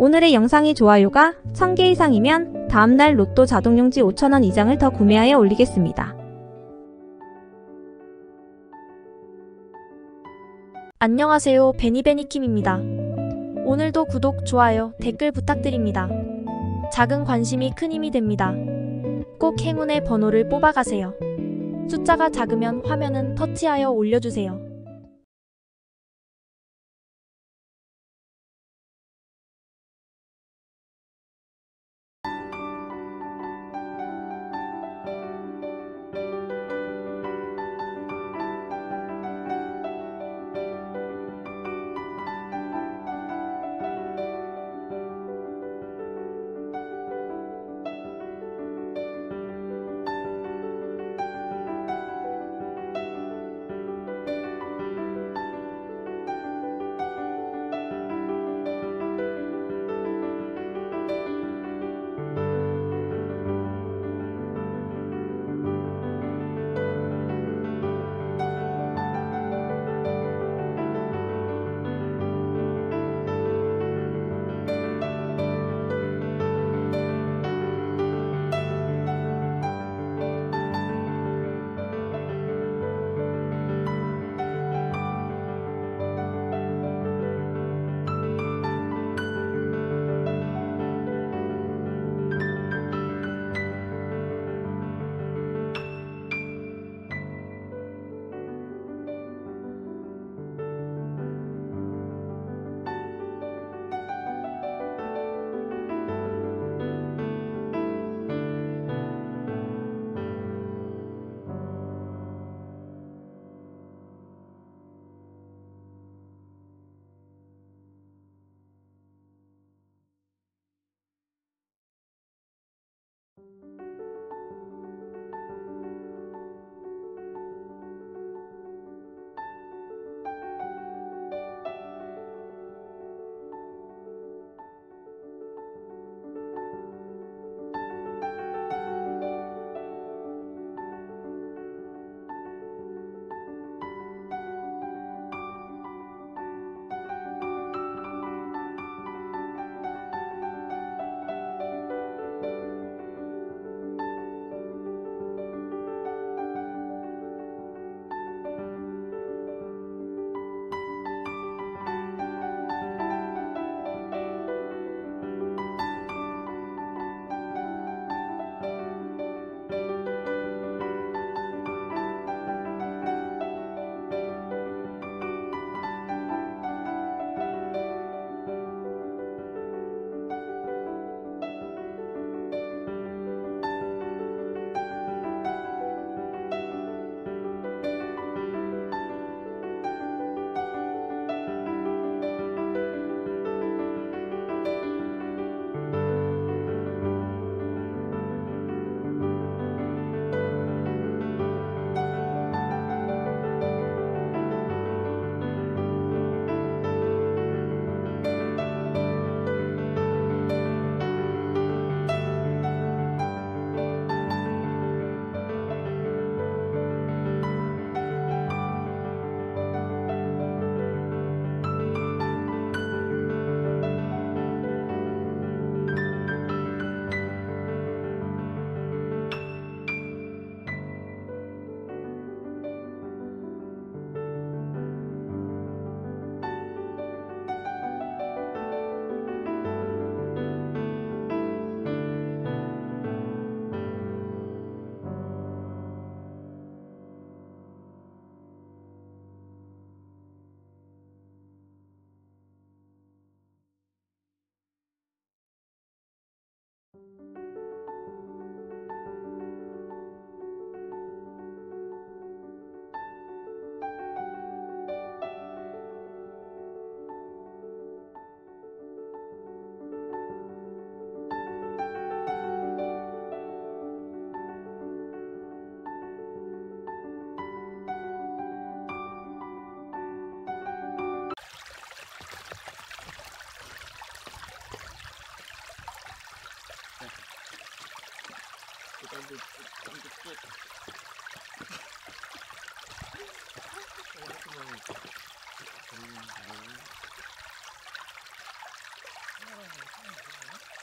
오늘의 영상이 좋아요가 1000개 이상이면 다음날 로또 자동용지 5,000원 이상을 더 구매하여 올리겠습니다. 안녕하세요. 베니베니킴입니다. 오늘도 구독, 좋아요, 댓글 부탁드립니다. 작은 관심이 큰 힘이 됩니다. 꼭 행운의 번호를 뽑아가세요. 숫자가 작으면 화면은 터치하여 올려주세요. забыть. Thank you.